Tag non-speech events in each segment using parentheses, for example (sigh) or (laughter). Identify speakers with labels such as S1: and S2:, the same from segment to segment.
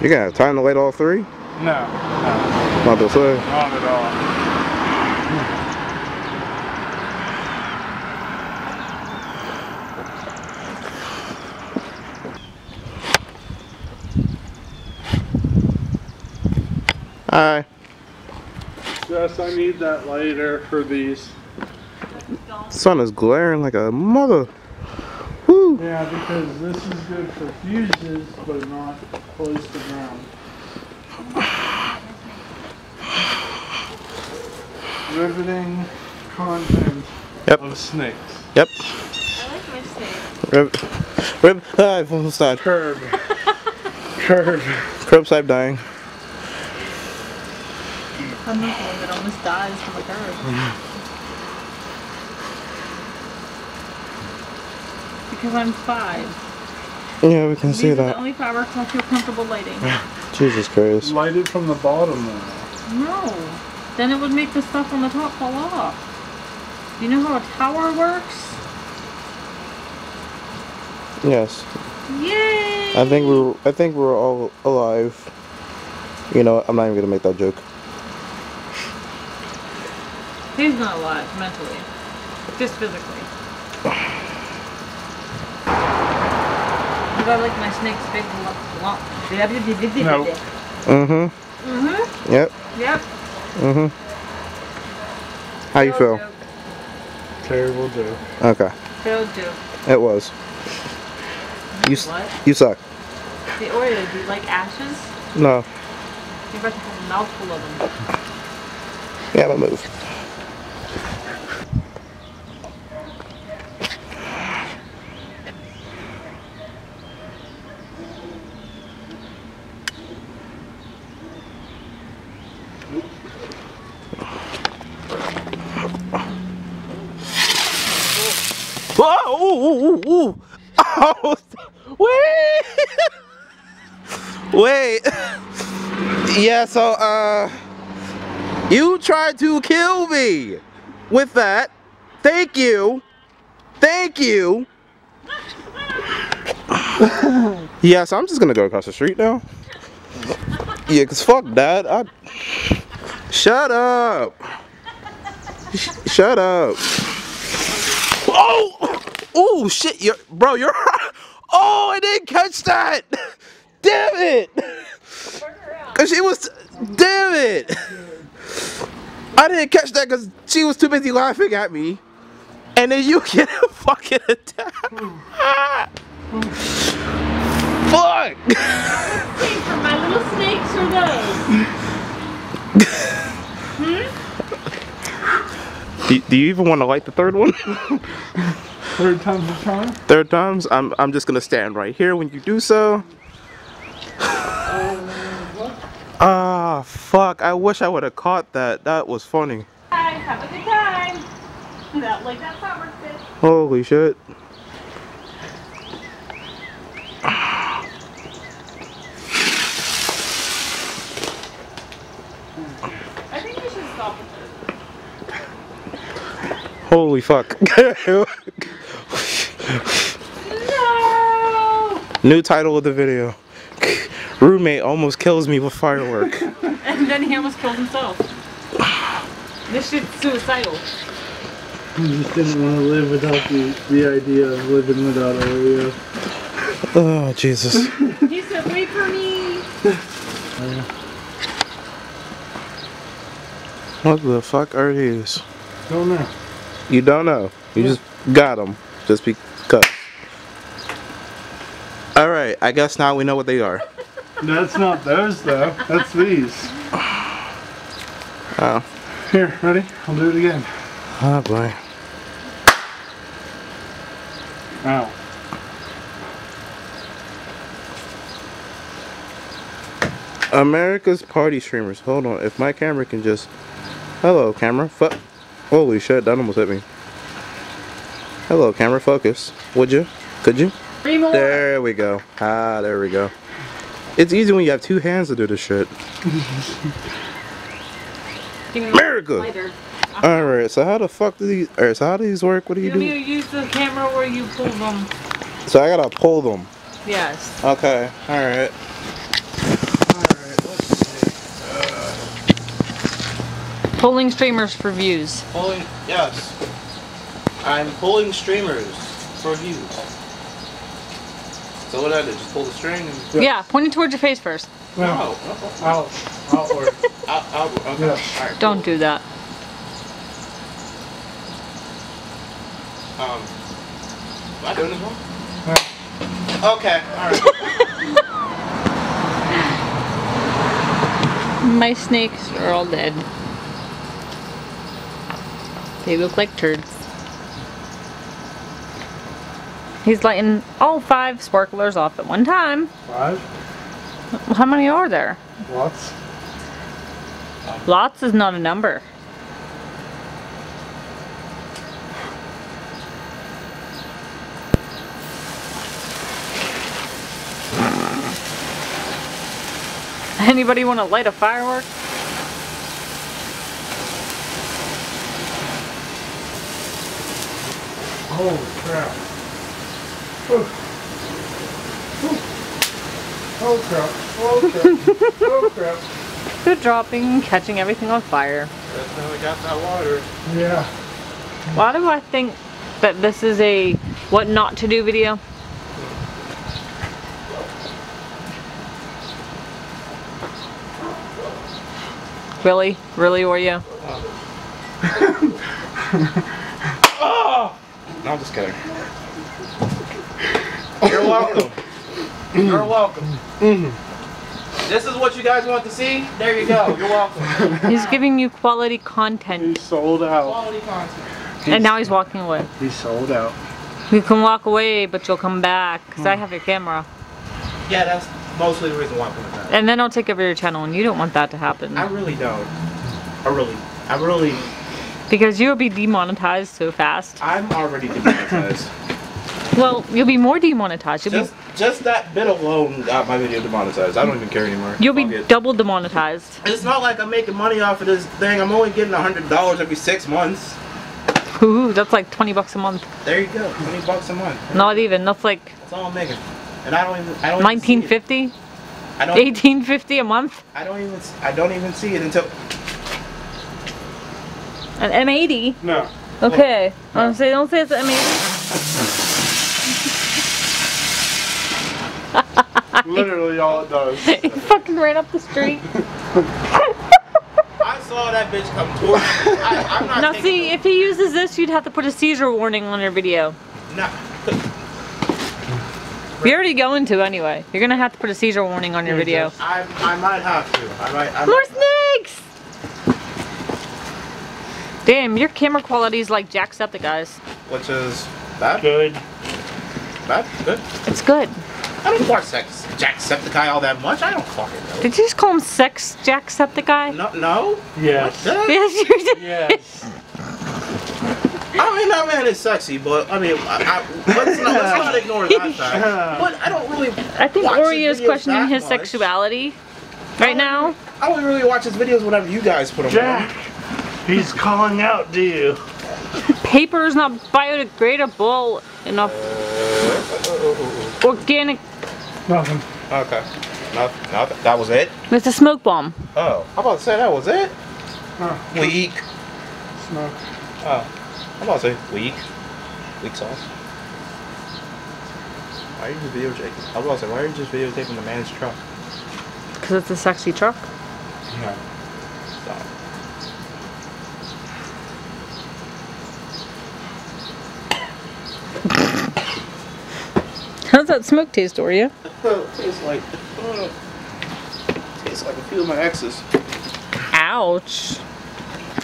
S1: You gotta time to light all three?
S2: No, no,
S1: Not this way.
S2: not at all.
S1: Hi.
S2: Yes, I need that lighter for these.
S1: Sun is glaring like a mother. Woo.
S2: Yeah, because this is good for fuses, but not close to ground. Riveting content
S1: Yep.
S2: of snakes.
S1: Yep.
S3: I like my snake.
S1: Rib. Rib. Hi. Ah, Full start.
S2: Curb. (laughs) Curb.
S1: Curbside dying.
S3: I'm the one that almost dies from a curb. (laughs) Because I'm five.
S1: Yeah, we can see
S3: These are the
S1: that.
S3: only fireworks I feel comfortable lighting.
S1: Ah, Jesus Christ.
S2: Light it from the bottom then.
S3: No. Then it would make the stuff on the top fall off. Do you know how a tower works?
S1: Yes.
S3: Yay!
S1: I think we're. I think we're all alive. You know, what? I'm not even gonna make that joke.
S3: He's not alive mentally. Just physically. Because like my snakes big lump.
S2: No.
S1: Mm-hmm.
S3: Mm-hmm.
S1: Yep.
S3: Yep.
S1: Mm-hmm. How you feel?
S2: Terrible joke.
S1: Okay.
S3: Failed joke.
S1: It was. You. s-
S3: What?
S1: You suck.
S3: The Oreo, do you like ashes?
S1: No.
S3: You're about to have a mouthful of them.
S1: Yeah, don't move. Ooh, ooh, ooh, ooh. Oh, wait! (laughs) Wait. (laughs) Yeah, so, uh, you tried to kill me with that. Thank you. Thank you. (laughs) yeah, so I'm just gonna go across the street now. Yeah, cause fuck that. I... Shut up. Sh- shut up. Oh! Oh shit! You're, bro, you're. (laughs) Oh, I didn't catch that. (laughs) Damn it! Cause she was, damn it! I didn't catch that because she was too busy laughing at me, and then you (laughs) get a fucking attack. Fuck!
S3: For my little snakes or those?
S1: Do, do you even want to light the third one? (laughs)
S2: Third time's a charm?
S1: third times? I'm I'm just gonna stand right here when you do so. Ah, fuck! I wish I would have caught that. That was funny.
S3: Hi, have a good time. That like that fireworks did.
S1: Holy shit!
S3: I think we should stop with this.
S1: Holy fuck! (laughs)
S3: No!
S1: New title of the video. (laughs) Roommate almost kills me with firework. (laughs)
S3: And then he almost killed himself. This shit's suicidal.
S2: I just didn't want to live without the, the idea of living without Oreo.
S1: oh Jesus!
S3: He said, wait for me.
S1: What the fuck are these?
S2: Don't know.
S1: You don't know. You just got them just because. All right, I guess now we know what they are.
S2: That's not those though. That's these.
S1: Oh,
S2: Here, ready? I'll do it again.
S1: oh boy.
S2: Ow.
S1: America's party streamers. Hold on, if my camera can just. Hello, camera. Fuck. Holy shit, that almost hit me. Hello, camera. Focus. Would you? Could you? There we go. Ah, there we go. It's easy when you have two hands to do this shit. America! Alright, so how the fuck do these. Alright, so how do these work? What do you
S3: do? You
S1: do?
S3: use the camera where you pull them.
S1: So I gotta pull them.
S3: Yes.
S1: Okay, alright.
S3: Pulling streamers for views.
S1: Pulling, yes. I'm pulling streamers for views. So what I did, just pull the string and...
S2: Yeah.
S3: Yeah, pointing towards your face first.
S2: No,
S1: Oh, oh,
S2: out, outward. (laughs)
S1: Out, out, okay.
S2: Yeah.
S1: Alright,
S3: Don't do that.
S1: Um, am I doing this wrong?
S2: Yeah.
S1: Okay, alright. (laughs)
S3: My snakes are all dead. They look like turds. He's lighting all five sparklers off at one time.
S2: Five.
S3: How many are there?
S2: Lots.
S3: Lots is not a number. Anybody want to light a firework?
S2: Holy crap. Whew. Whew. Oh crap. Oh crap. oh crap. (laughs)
S3: Good dropping, catching everything on fire.
S1: That's how we got that water.
S2: Yeah.
S3: Why do I think that this is a what not to do video? Really? Really, Oreo?
S1: Oh! (laughs) (laughs) No, I'm just kidding. (laughs) You're welcome. You're welcome. Mm-hmm. This is what you guys want to see? There you go. You're welcome. (laughs)
S3: He's giving you quality content.
S2: He's sold out.
S1: Quality content.
S3: And now he's walking away.
S2: He's sold out.
S3: You can walk away, but you'll come back, because I mm. have your camera.
S1: Yeah, that's mostly the reason why I'm doing that.
S3: And then I'll take over your channel, and you don't want that to happen.
S1: I really don't. I really, I really,
S3: Because you'll be demonetized so fast.
S1: I'm already demonetized.
S3: Well, you'll be more demonetized. You'll
S1: just, just that bit alone got my video demonetized. I don't even care anymore.
S3: you'll be
S1: it.
S3: double demonetized.
S1: It's not like I'm making money off of this thing. I'm only getting hundred dollars every six months.
S3: Ooh, that's like 20 bucks a month.
S1: There you go, twenty bucks a month.
S3: Not even. That's like
S1: That's all I'm making. And I don't even. I don't. even see it.
S3: 1950,
S1: I don't.
S3: 1850 a month.
S1: I don't even. I don't even see it until.
S3: An M80.
S2: No.
S3: Okay.
S1: no.
S3: Um, say, don't say it's an M80. (laughs)
S2: Literally all it does. (laughs)
S3: he fucking ran up the street. (laughs)
S1: I saw that bitch come towards me. I, I'm not.
S3: Now
S1: taking
S3: see, if he uses this, you'd have to put a seizure warning on your video.
S1: No.
S3: You're already going to anyway. You're gonna have to put a seizure warning on your video.
S1: I, I might have to. I might. I
S3: More
S1: might.
S3: snakes! Damn, your camera quality is like Jacksepticeye's.
S1: Which is bad.
S2: Good.
S1: Bad. Good.
S3: It's good.
S1: I don't watch sex Jacksepticeye all that much. I don't fucking know.
S3: Did you just call him Sex Jacksepticeye?
S1: No. No.
S2: Yes.
S1: What?
S3: Yes, you did.
S2: Yes.
S1: I mean, that man is sexy, but I mean, I, I, let's, not, let's not ignore that (laughs) fact. But I don't really.
S3: I think
S1: watch his
S3: Oreo's questioning his
S1: much.
S3: sexuality right now.
S1: I only really watch his videos whenever you guys put them
S2: Jack. He's calling out to you.
S3: Paper is not biodegradable enough. Organic.
S2: Nothing.
S1: Okay. Nothing. no, that was it.
S3: It's a smoke bomb.
S1: Oh, I'm about to say that was it.
S2: Huh.
S1: Weak.
S2: Smoke.
S1: Oh, I'm about to say weak. Weak sauce. Why are you just videotaping? I was about to say, why are you just videotaping the man's truck?
S3: Because it's a sexy truck.
S2: No.
S3: How's that smoke taste, Oreo? (laughs)
S1: tastes like. Tastes like a few of my exes.
S3: Ouch.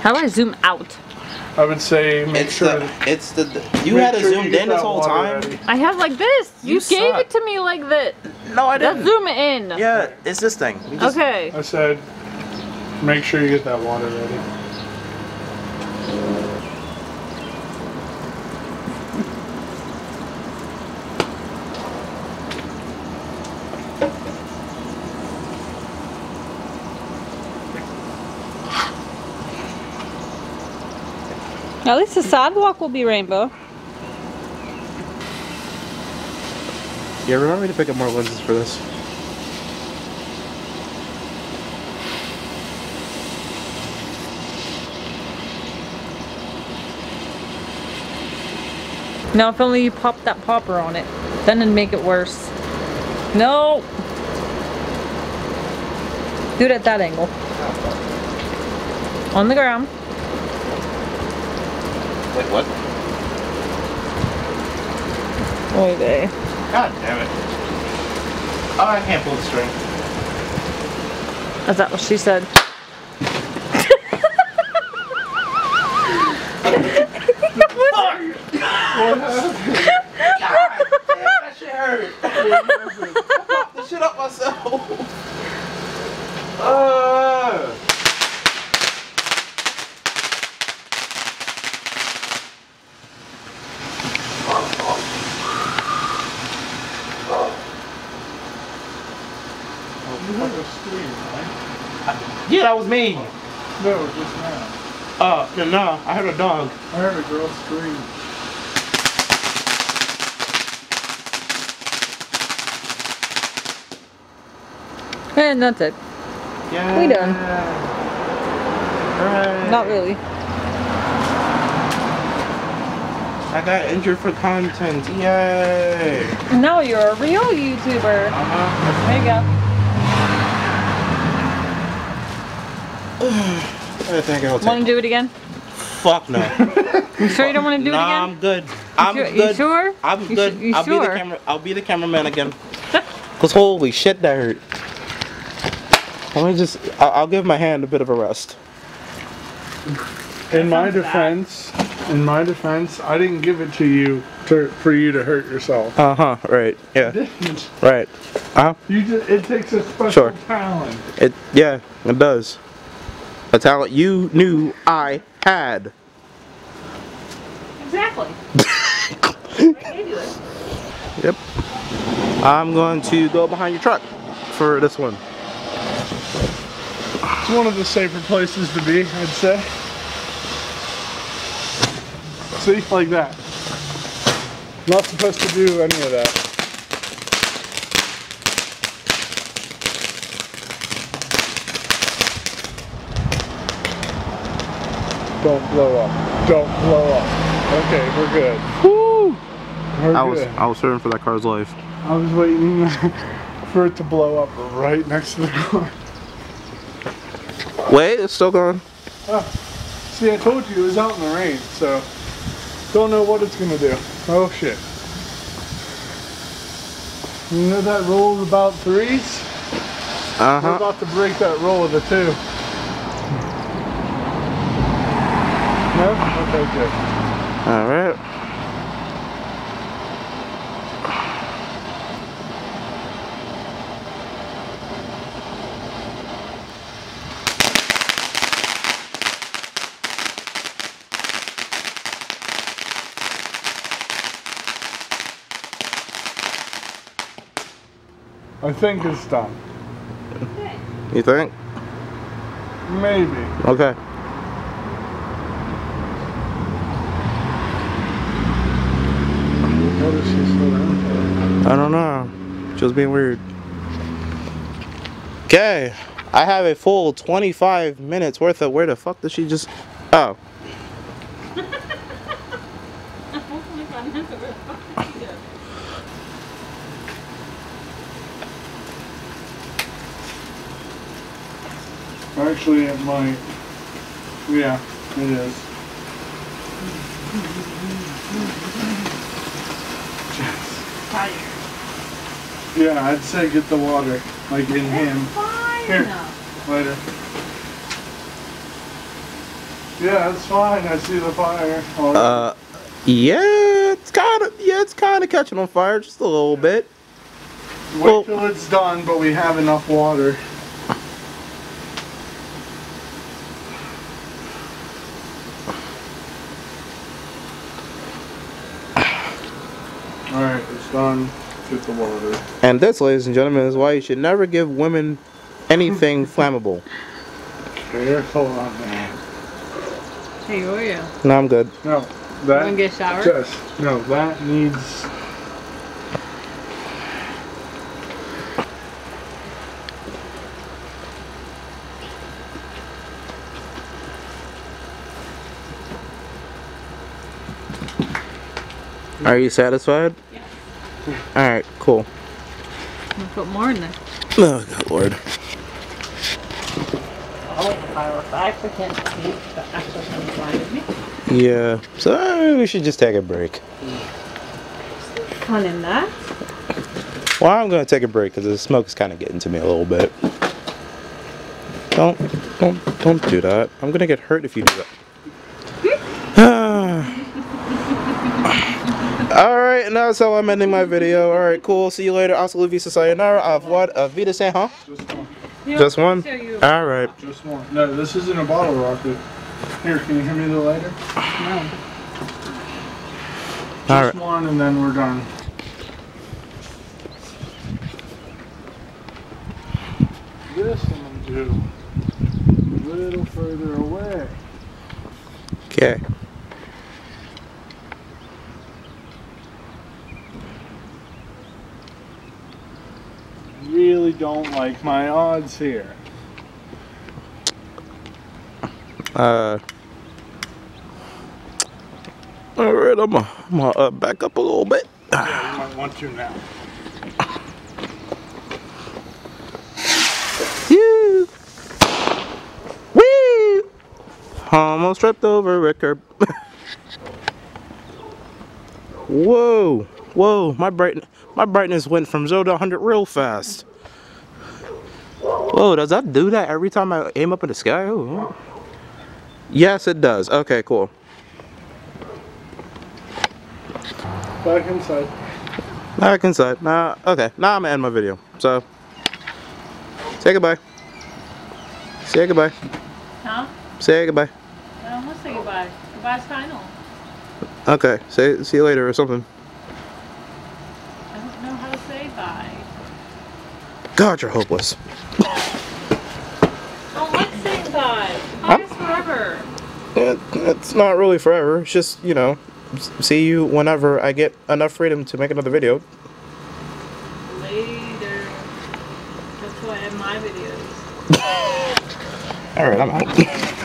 S3: How do I zoom out?
S2: I would say make
S1: It's
S2: sure.
S1: the. It's the. the you had it
S2: sure you
S1: zoomed in this whole time.
S2: ready.
S3: I have like this. You,
S1: You
S3: gave
S1: suck.
S3: it to me like that.
S1: No, I didn't.
S3: Let's zoom it in.
S1: Yeah, it's this thing. Just-
S3: Okay.
S2: I said, make sure you get that water ready.
S3: At least the sidewalk will be rainbow.
S1: Yeah, remind me to pick up more lenses for this.
S3: Now if only you pop that popper on it, then it'd make it worse. No! Do it at that angle. On the ground.
S1: Wait, what?
S3: Oy vey.
S1: God damn it. Oh, I can't pull the string.
S3: Is that what she said? what happened?
S1: God damn, that shit hurt. I popped the shit up myself. Uh. (laughs)
S2: You heard a scream, right?
S1: Yeah, that was me.
S2: No, just now.
S1: Uh, no, no, I heard a dog.
S2: I heard a girl scream.
S3: And that's it.
S1: Yeah.
S3: We done.
S1: Right.
S3: Not really.
S1: I got injured for content. Yay.
S3: Now you're a real YouTuber.
S1: Uh-huh.
S3: There you go.
S1: I think I'll
S3: Want to do it again?
S1: Fuck no.
S3: You sure you don't want to do it
S1: nah,
S3: again?
S1: I'm good. I'm
S3: sure-
S1: good.
S3: you sure?
S1: I'm
S3: You
S1: good.
S3: su- you
S1: I'll be
S3: sure?
S1: the camera. I'll be the cameraman again. (laughs) Cause holy shit, that hurt. Let me just. I'll, I'll give my hand a bit of a rest.
S2: In my defense, in my defense, I didn't give it to you to, for you to hurt yourself.
S1: Uh huh. Right. Yeah. Right. Uh huh.
S2: You just, it takes a special
S1: Sure.
S2: talent.
S1: It. Yeah. It does. A talent you knew I had.
S3: Exactly. I. (laughs)
S1: Yep. I'm going to go behind your truck for this one.
S2: It's one of the safer places to be, I'd say. See, like that. Not supposed to do any of that. Don't blow up. Don't blow up. Okay, we're good.
S1: Woo!
S2: We're
S1: I was
S2: good.
S1: I was fearing for that car's life.
S2: I was waiting (laughs) for it to blow up right next to the car.
S1: Wait, it's still going.
S2: See, I told you it was out in the rain, so don't know what it's gonna do. Oh shit. You know that rule is about threes?
S1: Uh
S2: We're about to break that rule of the two. No? Okay, good.
S1: All right.
S2: I think it's done.
S1: You think?
S2: Maybe.
S1: Okay.
S2: What is she still down
S1: I don't know. She was being weird. Okay. I have a full 25 minutes worth of where the fuck did she just. Oh. (laughs)
S2: Actually, it might. Yeah, it is. (laughs) Yeah, I'd say get the water, like in him.
S3: Fine.
S2: Here. Later. Yeah, it's fine. I see the fire. Oh,
S1: Uh. Yeah, it's kind of yeah, it's kind of catching on fire just a little bit.
S2: Wait
S1: well-
S2: till it's done, but we have enough water. (sighs) Alright, it's done. Get the water.
S1: And this, ladies and gentlemen, is why you should never give women anything (laughs) flammable.
S2: Careful on that.
S3: Hey, who are you?
S1: No, I'm good.
S2: No,
S3: You
S2: that.
S3: want to get a shower?
S2: Just, no, that needs.
S1: Are you satisfied?
S3: Yeah.
S1: Alright, cool.
S3: I'm gonna put more in there.
S1: Oh, good lord.
S3: Oh, I can't see the actual me.
S1: Yeah, so uh, we should just take a break.
S3: Fun in that.
S1: Well, I'm gonna take a break because the smoke is kind of getting to me a little bit. Don't, don't, don't do that. I'm gonna get hurt if you do that. Alright, and that's how I'm ending my video. Alright, cool. See you later. Hasta la vista, sayonara. Of what? Of Vida San, huh?
S2: Just one.
S1: Just one? Alright.
S2: Just one. No, this isn't a bottle rocket. Here, can you hand me the lighter?
S3: No.
S2: Just
S1: Alright.
S2: one and then we're done. This I'm gonna do a little further away.
S1: Okay.
S2: Really don't like my odds here.
S1: Uh. I'm gonna I'm gonna, uh, back up a little bit.
S2: Yeah, you might want to now.
S1: Woo! Woo! Almost tripped over a (laughs) curb. Whoa! Whoa! My bright my brightness went from zero to 100 real fast. Whoa! Does that do that every time I aim up in the sky? Oh. Yes, it does. Okay, cool.
S2: Back inside.
S1: Back inside. Nah, okay. Now I'm gonna end my video. So, say goodbye. Say goodbye.
S3: Huh?
S1: Say goodbye.
S3: I don't want to say goodbye. Goodbye's final.
S1: Okay. Say see you later or something.
S3: I don't know how to say bye.
S1: God, you're hopeless.
S3: I don't like saying bye. Bye forever.
S1: It, it's not really forever. It's just you know, see you whenever I get enough freedom to make another video.
S3: Later. That's why I have my videos. (laughs)
S1: All right, I'm out. (laughs)